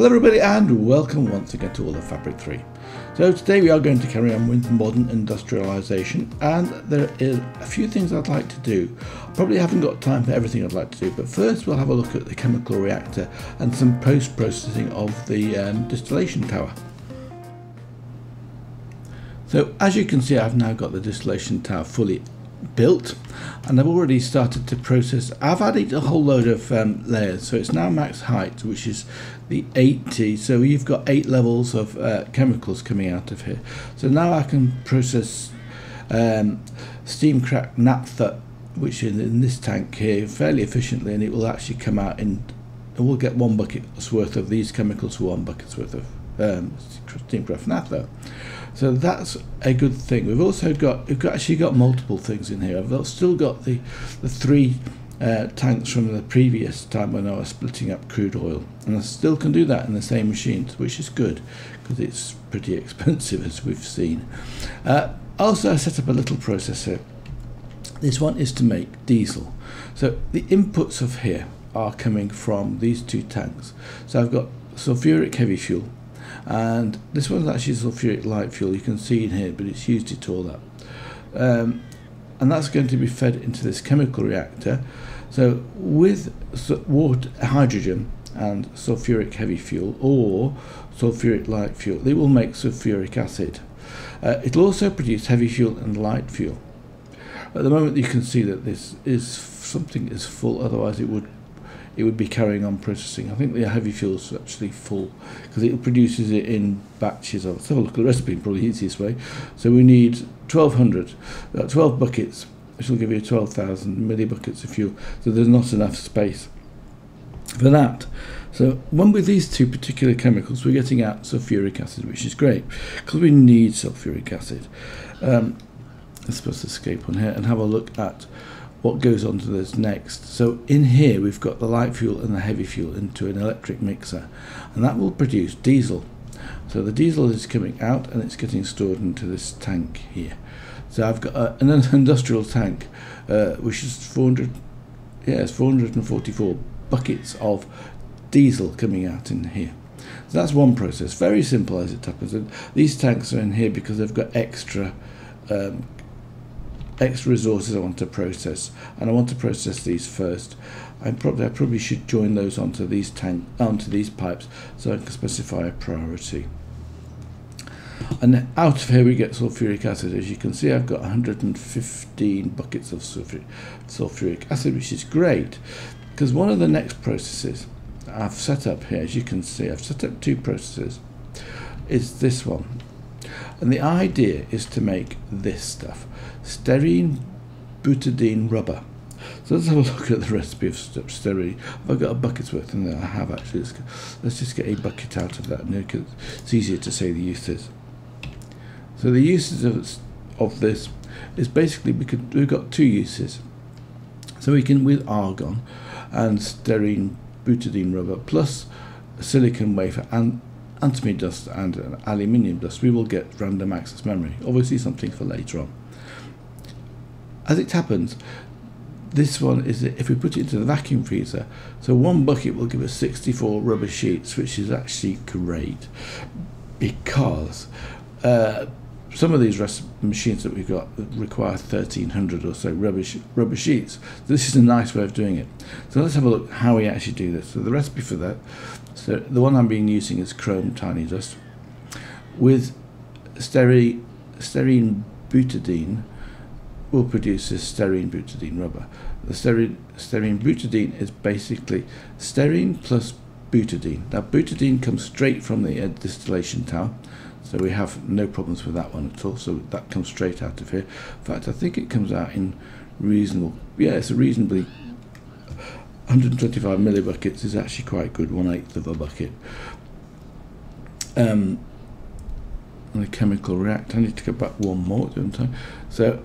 Hello everybody and welcome once again to All of Fabric 3. So today we are going to carry on with modern industrialization and there is a few things I'd like to do. I probably haven't got time for everything I'd like to do but first we'll have a look at the chemical reactor and some post-processing of the um, distillation tower. So as you can see I've now got the distillation tower fully built and I've already started to process. I've added a whole load of um, layers. So it's now max height which is the 80 so you've got eight levels of uh, chemicals coming out of here. So now I can process um, steam cracked naphtha which is in this tank here fairly efficiently and it will actually come out in and we'll get one bucket's worth of these chemicals for one bucket's worth of um, steam so that's a good thing. We've also got we've got, actually got multiple things in here. I've still got the the three uh, tanks from the previous time when I was splitting up crude oil, and I still can do that in the same machines, which is good because it's pretty expensive as we've seen. Uh, also, I set up a little processor. This one is to make diesel. So the inputs of here are coming from these two tanks. So I've got sulfuric heavy fuel, and this one's actually sulfuric light fuel you can see in here but it's used it all up um, and that's going to be fed into this chemical reactor. So with water, hydrogen and sulfuric heavy fuel or sulfuric light fuel they will make sulfuric acid. Uh, it'll also produce heavy fuel and light fuel. At the moment you can see that this is something is full otherwise it would it would be carrying on processing. I think the heavy fuel is actually full because it produces it in batches. Let's have a look at the recipe, probably the easiest way. So we need 1200, uh, 12 buckets, which will give you 12,000 millibuckets of fuel. So there's not enough space for that. So when with these two particular chemicals, we're getting out sulfuric acid, which is great because we need sulfuric acid. Um, let's press escape on here and have a look at what goes on to this next. So in here we've got the light fuel and the heavy fuel into an electric mixer and that will produce diesel. So the diesel is coming out and it's getting stored into this tank here. So I've got a, an industrial tank uh, which is 400, yes, 444 buckets of diesel coming out in here. So that's one process, very simple as it happens. And these tanks are in here because they've got extra um, extra resources I want to process and I want to process these first. I probably I probably should join those onto these tank onto these pipes so I can specify a priority. And out of here we get sulfuric acid. As you can see I've got 115 buckets of sulfuric, sulfuric acid which is great because one of the next processes I've set up here as you can see I've set up two processes is this one. And the idea is to make this stuff styrene butadiene rubber. So let's have a look at the recipe of styrene. I've got a bucket's worth in there. I have actually. Let's, let's just get a bucket out of that because it's easier to say the uses. So the uses of, of this is basically we could, we've got two uses. So we can with argon and styrene butadiene rubber plus silicon wafer and antimony dust and aluminium dust, we will get random access memory. Obviously something for later on. As it happens, this one is if we put it into the vacuum freezer, so one bucket will give us 64 rubber sheets, which is actually great because uh, some of these machines that we've got require 1300 or so rubber, sh rubber sheets. This is a nice way of doing it. So let's have a look how we actually do this. So the recipe for that, so the one I'm being using is chrome tiny dust with styrene, styrene butadiene will produce this styrene butadiene rubber. The styrene, butadiene is basically styrene plus butadiene. Now butadiene comes straight from the uh, distillation tower, so we have no problems with that one at all. So that comes straight out of here. In fact, I think it comes out in reasonable, yeah, it's a reasonably 125 millibuckets is actually quite good, one eighth of a bucket. Um, and a chemical reactor. I need to go back one more, don't I? So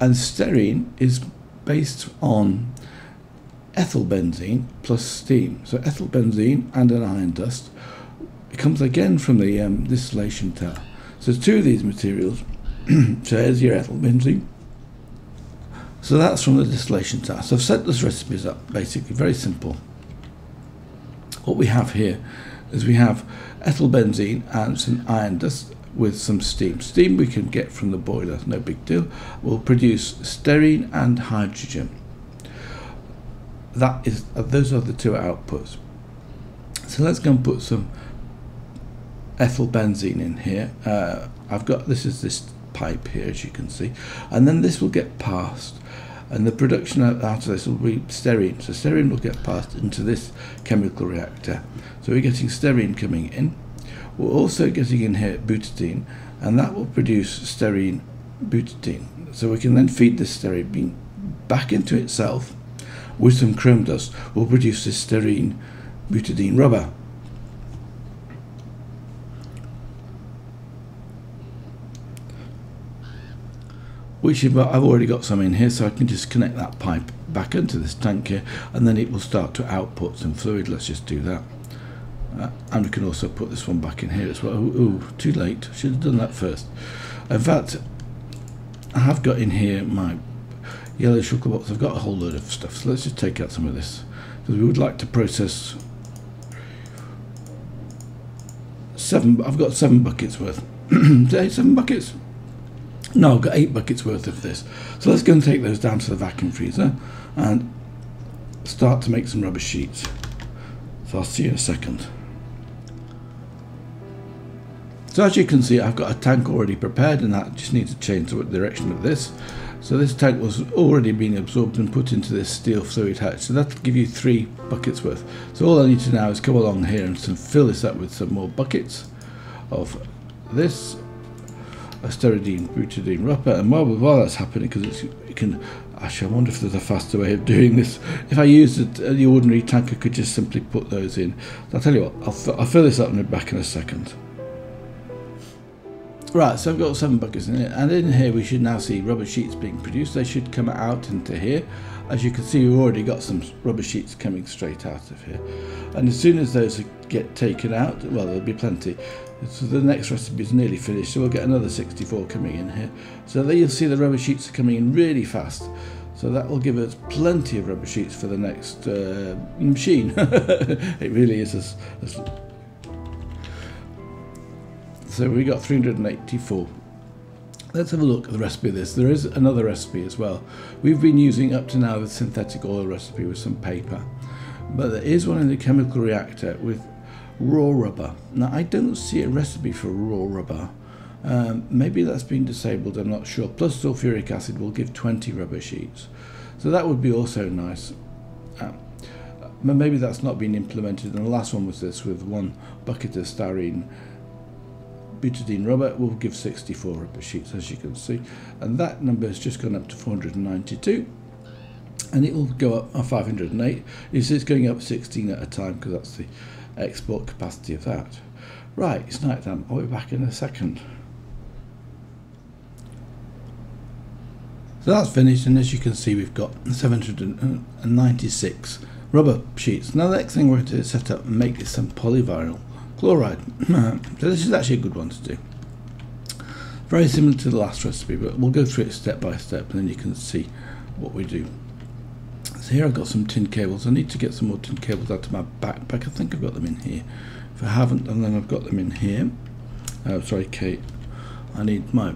and styrene is based on ethyl benzene plus steam. So ethyl benzene and an iron dust. It comes again from the um, distillation tower. So two of these materials. so here's your ethyl benzene. So that's from the distillation tower. So I've set those recipes up basically very simple. What we have here is we have ethyl benzene and some iron dust with some steam. Steam we can get from the boiler, no big deal. Will produce styrene and hydrogen. That is, uh, those are the two outputs. So let's go and put some ethyl benzene in here. Uh, I've got this is this pipe here, as you can see, and then this will get passed and the production out of this will be styrene. So styrene will get passed into this chemical reactor. So we're getting styrene coming in. We're also getting in here butadiene, and that will produce styrene butadiene. So we can then feed this styrene back into itself with some chrome dust. We'll produce this styrene butadiene rubber. which I've already got some in here so I can just connect that pipe back into this tank here and then it will start to output some fluid let's just do that uh, and we can also put this one back in here as well. Ooh, too late. Should have done that first. In fact I have got in here my yellow sugar box. I've got a whole load of stuff so let's just take out some of this. Because we would like to process seven I've got seven buckets worth. Seven buckets? No, I've got eight buckets worth of this. So let's go and take those down to the vacuum freezer and start to make some rubber sheets. So I'll see you in a second. So as you can see, I've got a tank already prepared and that just needs to change the direction of this. So this tank was already being absorbed and put into this steel fluid hatch. So that'll give you three buckets worth. So all I need to now is come along here and fill this up with some more buckets of this styrene, butadiene rubber, and while, while that's happening, because it can, actually I wonder if there's a faster way of doing this. If I used uh, the ordinary tank, I could just simply put those in. I'll tell you what, I'll, I'll fill this up and be back in a second. Right, so I've got seven buckets in it, and in here we should now see rubber sheets being produced. They should come out into here. As you can see, we've already got some rubber sheets coming straight out of here. And as soon as those get taken out, well, there'll be plenty. So the next recipe is nearly finished, so we'll get another 64 coming in here. So there you'll see the rubber sheets are coming in really fast. So that will give us plenty of rubber sheets for the next uh, machine. it really is as, as so we got 384. Let's have a look at the recipe of this. There is another recipe as well. We've been using up to now the synthetic oil recipe with some paper. But there is one in the chemical reactor with raw rubber. Now I don't see a recipe for raw rubber. Um, maybe that's been disabled, I'm not sure. Plus sulfuric acid will give 20 rubber sheets. So that would be also nice. Um, maybe that's not been implemented. And the last one was this with one bucket of styrene butadiene rubber will give 64 rubber sheets as you can see. And that number has just gone up to 492 and it will go up uh, on 508 it's going up 16 at a time because that's the export capacity of that. Right it's night time. I'll be back in a second. So that's finished and as you can see we've got 796 rubber sheets. Now the next thing we're going to set up and make is some polyvinyl chloride. so this is actually a good one to do. Very similar to the last recipe, but we'll go through it step by step and then you can see what we do. So here I've got some tin cables. I need to get some more tin cables out of my backpack. I think I've got them in here. If I haven't, and then I've got them in here. Oh, sorry, Kate. I need my...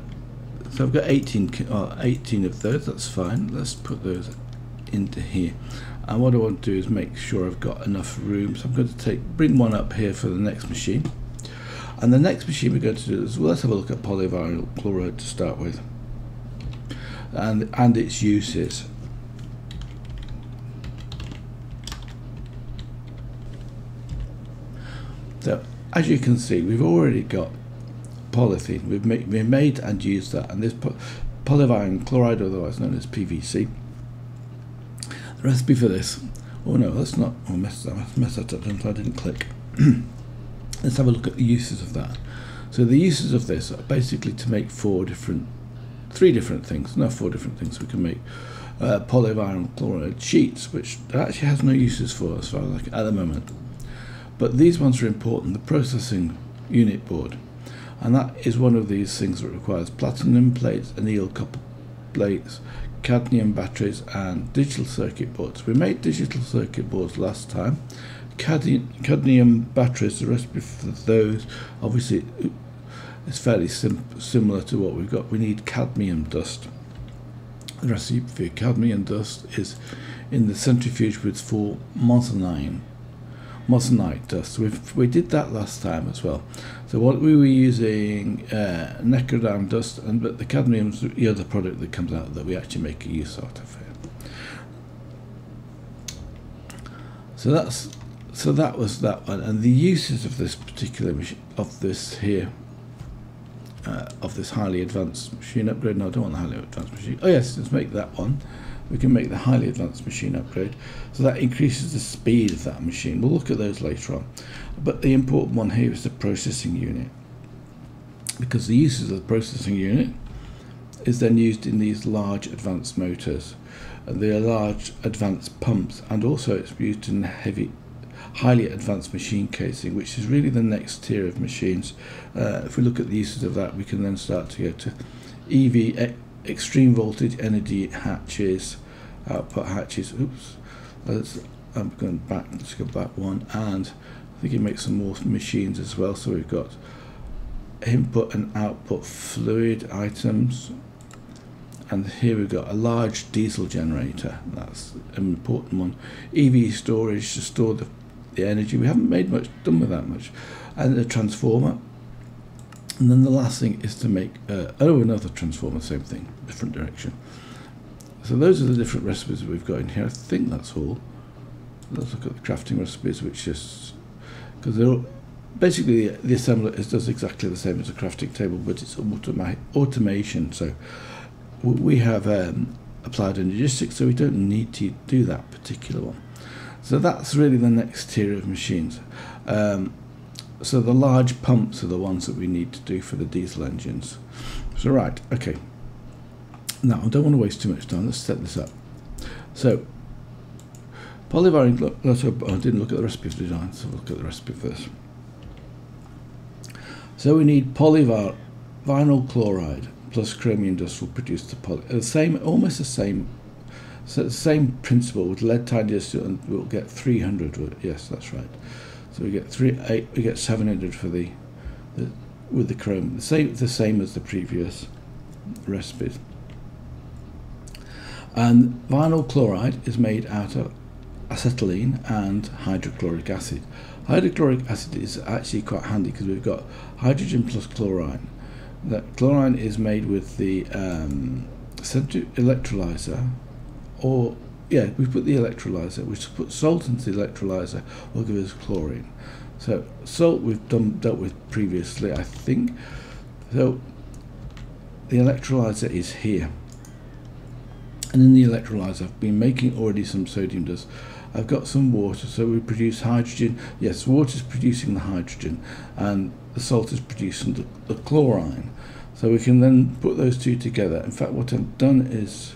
So I've got 18, uh, 18 of those. That's fine. Let's put those into here and what I want to do is make sure I've got enough room. So I'm going to take bring one up here for the next machine. And the next machine we're going to do is well let's have a look at polyvinyl chloride to start with. And and its uses. So as you can see we've already got polythene. We've made, we've made and used that. And this polyvinyl chloride otherwise known as PVC recipe for this. Oh no, that's not. Oh, messed that, mess that up. I didn't click. Let's have a look at the uses of that. So the uses of this are basically to make four different, three different things. No, four different things. We can make uh, polyvinyl chloride sheets, which actually has no uses for as far as like at the moment. But these ones are important. The processing unit board, and that is one of these things that requires platinum plates, anneal copper plates, cadmium batteries and digital circuit boards. We made digital circuit boards last time cadmium, cadmium batteries, the recipe for those, obviously, is fairly sim similar to what we've got. We need cadmium dust. The recipe for cadmium dust is in the centrifuge with for moissanite. Moissanite dust. we we did that last time as well. So what we were using uh, neodymium dust, and but the cadmium's the other product that comes out that we actually make a use out of here. So that's so that was that one, and the uses of this particular machine of this here uh, of this highly advanced machine upgrade. No, I don't want the highly advanced machine. Oh yes, let's make that one. We can make the highly advanced machine upgrade. So that increases the speed of that machine. We'll look at those later on. But the important one here is the processing unit. Because the uses of the processing unit is then used in these large advanced motors. They are large advanced pumps and also it's used in heavy highly advanced machine casing, which is really the next tier of machines. Uh, if we look at the uses of that, we can then start to go to EV, extreme voltage energy hatches, output hatches. Oops, let's, I'm going back. Let's go back one, and I think it makes some more machines as well. So we've got input and output fluid items and here we've got a large diesel generator that's an important one EV storage to store the the energy. We haven't made much, done with that much. And the transformer. And then the last thing is to make, uh, oh, another transformer, same thing, different direction. So those are the different recipes we've got in here. I think that's all. Let's look at the crafting recipes, which is, because they're all, basically the assembler is, does exactly the same as a crafting table, but it's automa automation. So we have um, applied logistics, so we don't need to do that particular one. So that's really the next tier of machines. Um, so the large pumps are the ones that we need to do for the diesel engines. So right, okay. Now I don't want to waste too much time. Let's set this up. So polyvinyl. I didn't look at the recipe for design. So we'll look at the recipe first. So we need polyvinyl chloride plus chromium dust will produce the poly. The same, almost the same so the same principle with lead tied and we'll get 300. Yes, that's right. So we get three, eight, we get 700 for the, the with the chrome. The same, the same as the previous recipes. And vinyl chloride is made out of acetylene and hydrochloric acid. Hydrochloric acid is actually quite handy because we've got hydrogen plus chlorine. That chlorine is made with the um, electrolyzer or yeah, we put the electrolyzer, we put salt into the electrolyzer, will give us chlorine. So salt we've done dealt with previously, I think. So the electrolyzer is here. And in the electrolyzer, I've been making already some sodium dust. I've got some water, so we produce hydrogen. Yes, water is producing the hydrogen, and the salt is producing the, the chlorine. So we can then put those two together. In fact, what I've done is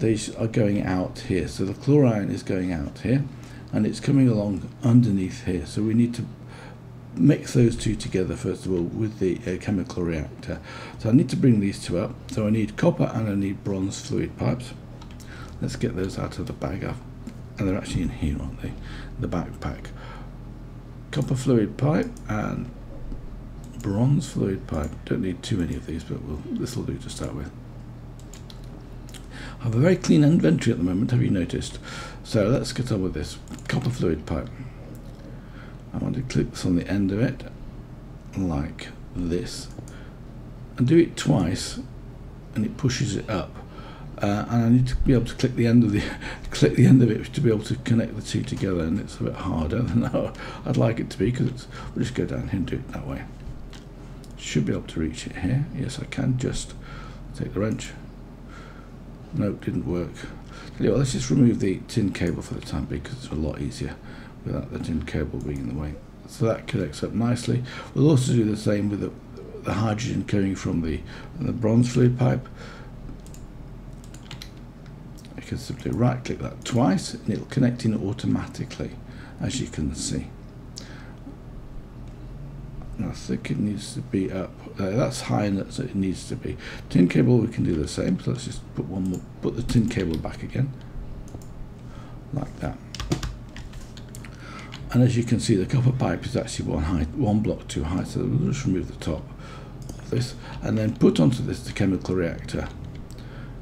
these are going out here. So the chlorine is going out here and it's coming along underneath here. So we need to mix those two together first of all with the uh, chemical reactor. So I need to bring these two up. So I need copper and I need bronze fluid pipes. Let's get those out of the bag up. And they're actually in here, aren't they? The backpack. Copper fluid pipe and bronze fluid pipe. Don't need too many of these, but we'll, this will do to start with. I have a very clean inventory at the moment, have you noticed? So let's get on with this. Copper fluid pipe. I want to click this on the end of it, like this, and do it twice, and it pushes it up. Uh, and I need to be able to click the end of the click the end of it to be able to connect the two together, and it's a bit harder than I'd like it to be because we'll just go down here and do it that way. Should be able to reach it here. Yes, I can. Just take the wrench, Nope, didn't work. Anyway, let's just remove the tin cable for the time being because it's a lot easier without the tin cable being in the way. So that connects up nicely. We'll also do the same with the, the hydrogen coming from the, the bronze fluid pipe. I can simply right click that twice and it'll connect in automatically as you can see. I think it needs to be up. Uh, that's high enough so it needs to be. Tin cable, we can do the same. So let's just put one more, put the tin cable back again, like that. and as you can see the copper pipe is actually one height one block too high so we'll just remove the top of this and then put onto this the chemical reactor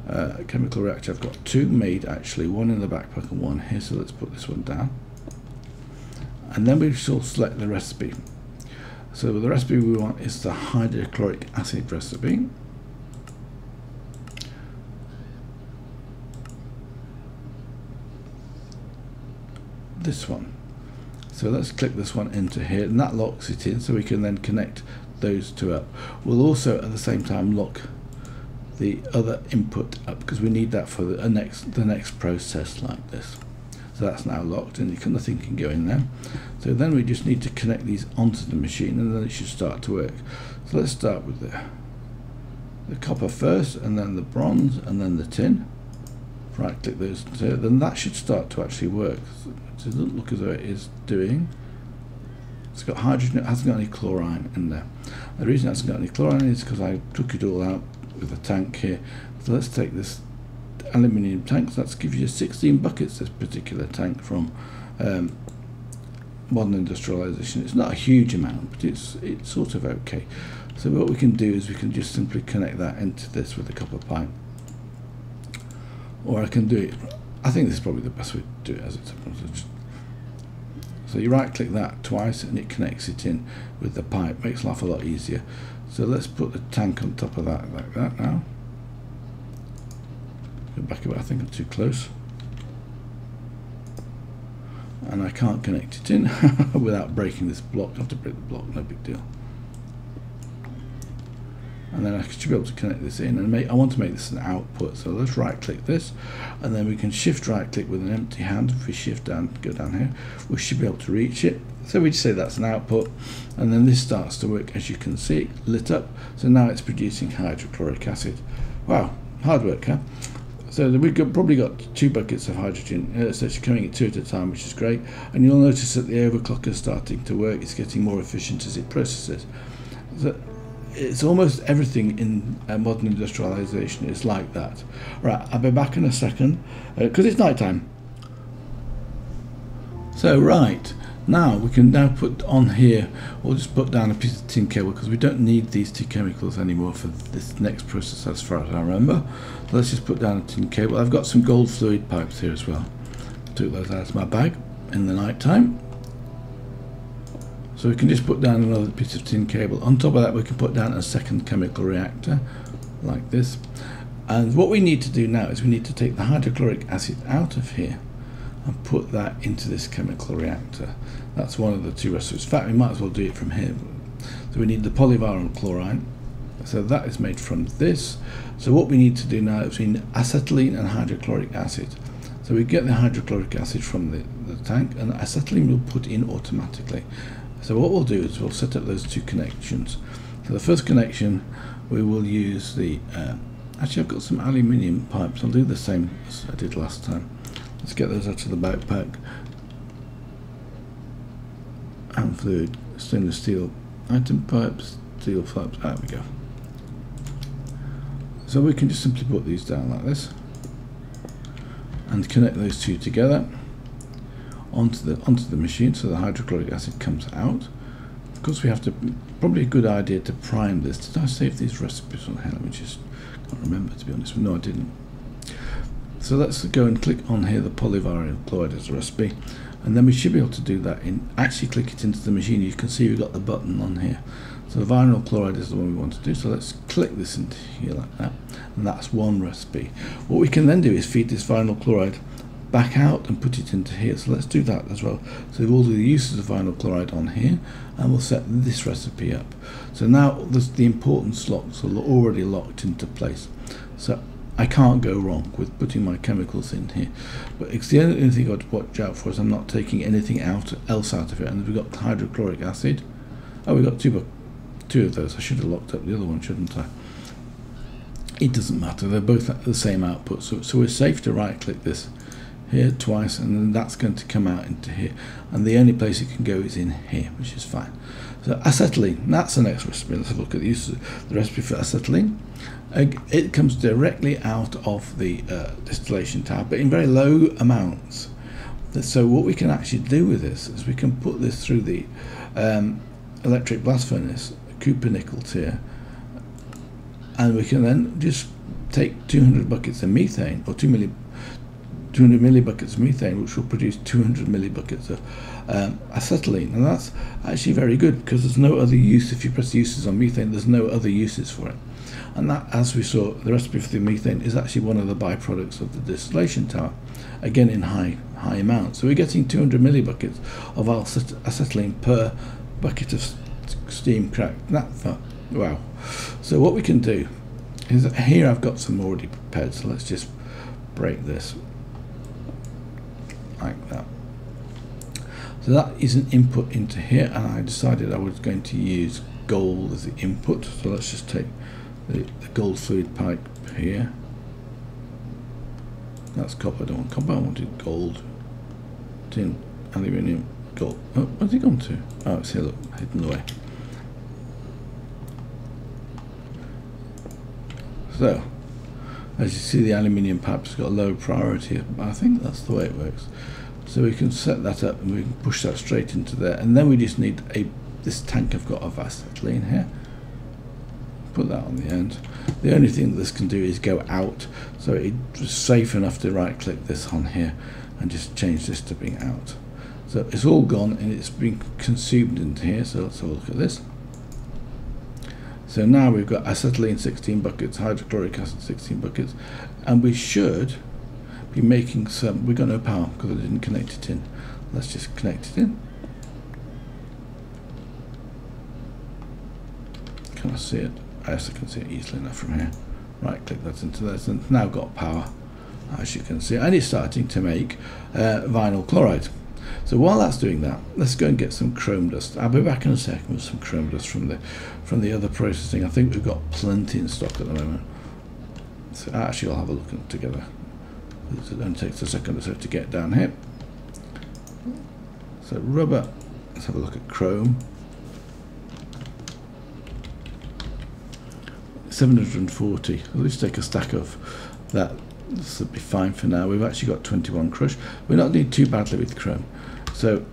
uh, chemical reactor I've got two made actually one in the backpack and one here so let's put this one down and then we shall select the recipe so the recipe we want is the hydrochloric acid recipe this one so let's click this one into here and that locks it in so we can then connect those two up. We'll also at the same time lock the other input up because we need that for the next the next process like this. So that's now locked and can, nothing can go in there. So then we just need to connect these onto the machine and then it should start to work. So let's start with the, the copper first and then the bronze and then the tin. Right click those, so then that should start to actually work. It doesn't look as though it is doing. It's got hydrogen, it hasn't got any chlorine in there. The reason it hasn't got any chlorine is because I took it all out with a tank here. So let's take this aluminium tanks that's gives you 16 buckets, this particular tank from um, modern industrialization. It's not a huge amount, but it's it's sort of okay. So what we can do is we can just simply connect that into this with a copper pipe. Or I can do it I think this is probably the best way to do it as it's so you right click that twice and it connects it in with the pipe makes life a lot easier so let's put the tank on top of that like that now go back a bit I think I'm too close. And I can't connect it in without breaking this block. I have to break the block no big deal. And then I should be able to connect this in. And make I want to make this an output. So let's right click this. And then we can shift right click with an empty hand. If we shift down go down here we should be able to reach it. So we just say that's an output. And then this starts to work as you can see lit up. So now it's producing hydrochloric acid. Wow hard work huh so we've got, probably got two buckets of hydrogen, uh, so it's coming at two at a time, which is great. And you'll notice that the overclocker is starting to work. It's getting more efficient as it processes. So it's almost everything in uh, modern industrialization is like that. Right, I'll be back in a second because uh, it's night time. So right now we can now put on here we'll just put down a piece of tin cable because we don't need these two chemicals anymore for this next process as far as I remember. So let's just put down a tin cable. I've got some gold fluid pipes here as well. Took those out of my bag in the night time. So we can just put down another piece of tin cable. On top of that we can put down a second chemical reactor like this. And what we need to do now is we need to take the hydrochloric acid out of here and put that into this chemical reactor. That's one of the two recipes. In fact, we might as well do it from here. So we need the polyvinyl chloride. So that is made from this. So what we need to do now is we need acetylene and hydrochloric acid. So we get the hydrochloric acid from the, the tank and acetylene will put in automatically. So what we'll do is we'll set up those two connections. So the first connection, we will use the, uh, actually I've got some aluminium pipes, I'll do the same as I did last time. Let's get those out of the backpack. And fluid, stainless steel item pipes, steel flaps, there we go. So we can just simply put these down like this and connect those two together onto the onto the machine so the hydrochloric acid comes out. Of course we have to, probably a good idea to prime this. Did I save these recipes on here? Let me just, can't remember to be honest. No I didn't. So let's go and click on here the polyvinyl chloride as a recipe and then we should be able to do that in actually click it into the machine you can see we've got the button on here so the vinyl chloride is the one we want to do so let's click this into here like that and that's one recipe what we can then do is feed this vinyl chloride back out and put it into here. So let's do that as well. So we'll do the uses of vinyl chloride on here and we'll set this recipe up. So now the important slots are already locked into place. So I can't go wrong with putting my chemicals in here. But it's the only thing I've got to watch out for is I'm not taking anything out else out of it. And we've got hydrochloric acid. Oh, we've got two, two of those. I should have locked up the other one, shouldn't I? It doesn't matter. They're both the same output. So, so we're safe to right click this here twice and then that's going to come out into here and the only place it can go is in here which is fine so acetylene that's the next recipe let's have a look at the use the recipe for acetylene it comes directly out of the uh, distillation tower but in very low amounts So what we can actually do with this is we can put this through the um, electric blast furnace, cupronickel here, and we can then just take 200 buckets of methane or 2 milli 200 millibuckets of methane, which will produce 200 millibuckets of um, acetylene. And that's actually very good because there's no other use. If you press uses on methane, there's no other uses for it. And that, as we saw, the recipe for the methane is actually one of the byproducts of the distillation tower, again in high high amounts. So we're getting 200 millibuckets of acetylene per bucket of steam cracked. That, wow. So what we can do is here I've got some already prepared. So let's just break this like that. So that is an input into here and I decided I was going to use gold as the input. So let's just take the, gold fluid pipe here. That's copper, I don't want copper, I wanted gold, tin, aluminium, gold. Oh, where's it gone to? Oh, it's here, look, hidden away. So, as you see the aluminium pipe's got a low priority I think that's the way it works so we can set that up and we can push that straight into there and then we just need a this tank I've got of acetylene here put that on the end the only thing this can do is go out so it's safe enough to right click this on here and just change this to being out so it's all gone and it's been consumed into here so let's have a look at this so now we've got acetylene 16 buckets, hydrochloric acid 16 buckets, and we should be making some, We've got no power because I didn't connect it in. Let's just connect it in. Can I see it? Yes, I can see it easily enough from here. Right click that into this and now got power as you can see and it's starting to make uh, vinyl chloride. So while that's doing that, let's go and get some chrome dust. I'll be back in a second with some chrome dust from the from the other processing. I think we've got plenty in stock at the moment. So actually, I'll have a look together. It only takes a second or so to get down here. So rubber. Let's have a look at chrome. 740. Let's take a stack of that. This will be fine for now. We've actually got 21 crush. We're not doing too badly with chrome. So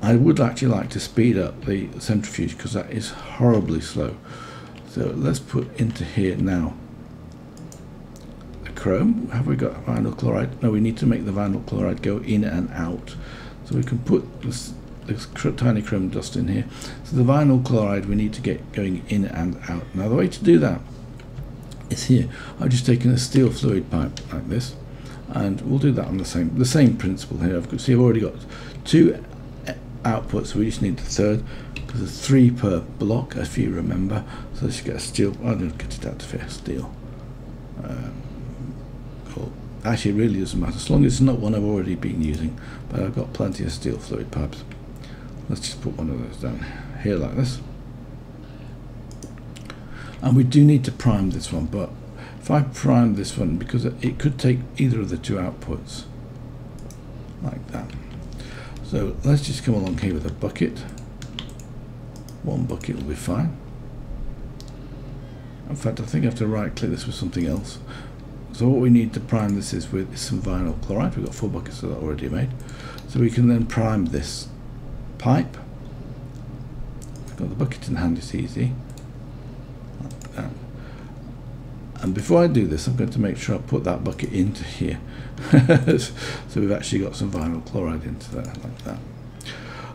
I would actually like to speed up the centrifuge because that is horribly slow. So let's put into here now the chrome. Have we got vinyl chloride? No, we need to make the vinyl chloride go in and out. So we can put this, this tiny chrome dust in here. So the vinyl chloride we need to get going in and out. Now the way to do that is here. I've just taken a steel fluid pipe like this and we'll do that on the same the same principle here. I've got, see I've already got two outputs, we just need the third because there's three per block, if you remember. So let's get a steel. I don't get it out to fair steel. Um, cool. Actually, it really doesn't matter as long as it's not one I've already been using. But I've got plenty of steel fluid pipes. Let's just put one of those down here like this. And we do need to prime this one, but if I prime this one, because it could take either of the two outputs, like that. So let's just come along here with a bucket. One bucket will be fine. In fact, I think I have to right click this with something else. So what we need to prime this is with some vinyl chloride. We've got four buckets of that already made. So we can then prime this pipe. I've got the bucket in hand, it's easy. And before I do this, I'm going to make sure I put that bucket into here. so we've actually got some vinyl chloride into that, like that.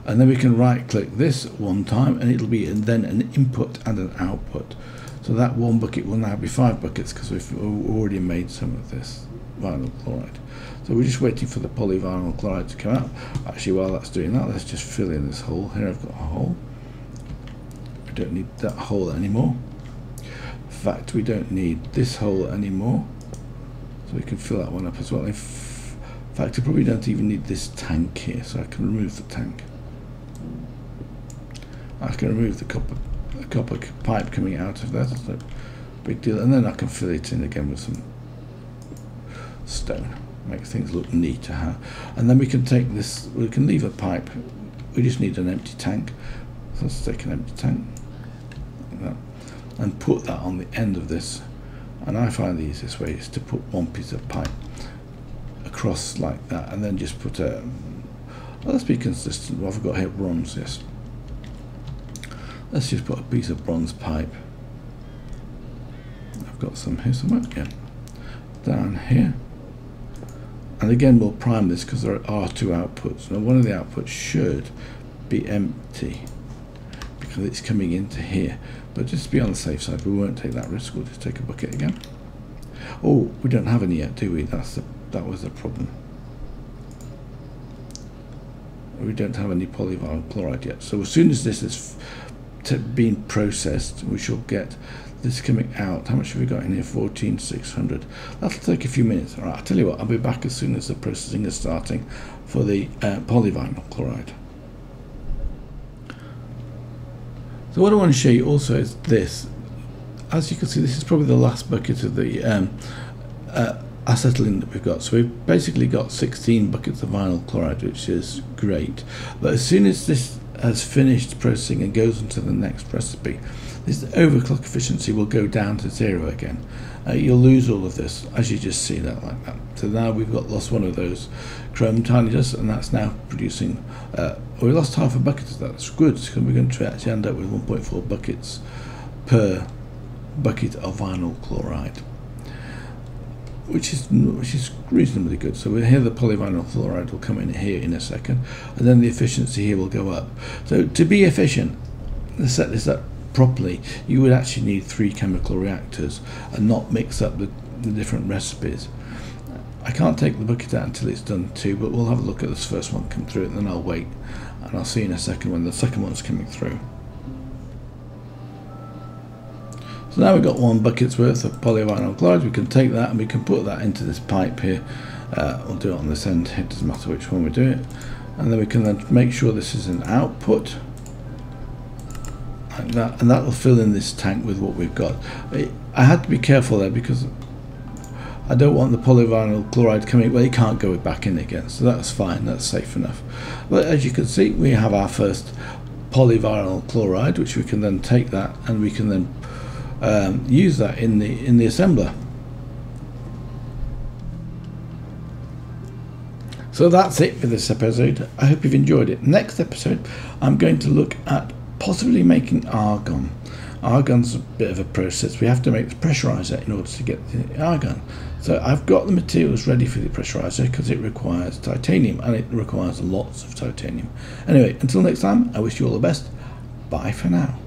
And then we can right click this one time and it'll be then an input and an output. So that one bucket will now be five buckets because we've already made some of this vinyl chloride. So we're just waiting for the polyvinyl chloride to come out. Actually, while that's doing that, let's just fill in this hole. Here I've got a hole. We don't need that hole anymore In fact we don't need this hole anymore so we can fill that one up as well in fact I probably don't even need this tank here so I can remove the tank I can remove the copper, the copper pipe coming out of that no big deal and then I can fill it in again with some stone. Makes things look neater huh? and then we can take this we can leave a pipe. We just need an empty tank. So let's take an empty tank. Like and put that on the end of this. And I find the easiest way is to put one piece of pipe across like that and then just put a let's be consistent. Have got here bronze yes. Let's just put a piece of bronze pipe. I've got some here somewhere yeah. Down here and again we'll prime this because there are two outputs. Now one of the outputs should be empty because it's coming into here. But just to be on the safe side we won't take that risk. We'll just take a bucket again. Oh we don't have any yet do we? That's the that was the problem. We don't have any polyvinyl chloride yet. So as soon as this is being processed we shall get this coming out how much have we got in here? 14600 that'll take a few minutes. All right i'll tell you what i'll be back as soon as the processing is starting for the uh, polyvinyl chloride. So what i want to show you also is this. As you can see this is probably the last bucket of the um, uh, acetylene that we've got. So we've basically got 16 buckets of vinyl chloride, which is great. But as soon as this has finished processing and goes into the next recipe, this overclock efficiency will go down to zero again. Uh, you'll lose all of this, as you just see that like that. So now we've got lost one of those chrome tiny and that's now producing. Uh, we lost half a bucket of that. That's good because we're going to actually end up with 1.4 buckets per bucket of vinyl chloride which is which is reasonably good. So here the polyvinyl chloride will come in here in a second, and then the efficiency here will go up. So to be efficient, let's set this up properly, you would actually need three chemical reactors and not mix up the, the different recipes. I can't take the bucket out until it's done too, but we'll have a look at this first one come through, and then I'll wait, and I'll see you in a second when the second one's coming through. So now we've got one bucket's worth of polyvinyl chloride. We can take that and we can put that into this pipe here. Uh, we'll do it on this end. It doesn't matter which one we do it. And then we can then make sure this is an output like that, and that will fill in this tank with what we've got. I had to be careful there because I don't want the polyvinyl chloride coming, well it can't go back in again, so that's fine, that's safe enough. But as you can see, we have our first polyvinyl chloride, which we can then take that and we can then um, use that in the in the assembler. So that's it for this episode. I hope you've enjoyed it. Next episode, I'm going to look at possibly making argon. Argon's a bit of a process. We have to make the pressurizer in order to get the argon. So I've got the materials ready for the pressurizer because it requires titanium and it requires lots of titanium. Anyway, until next time, I wish you all the best. Bye for now.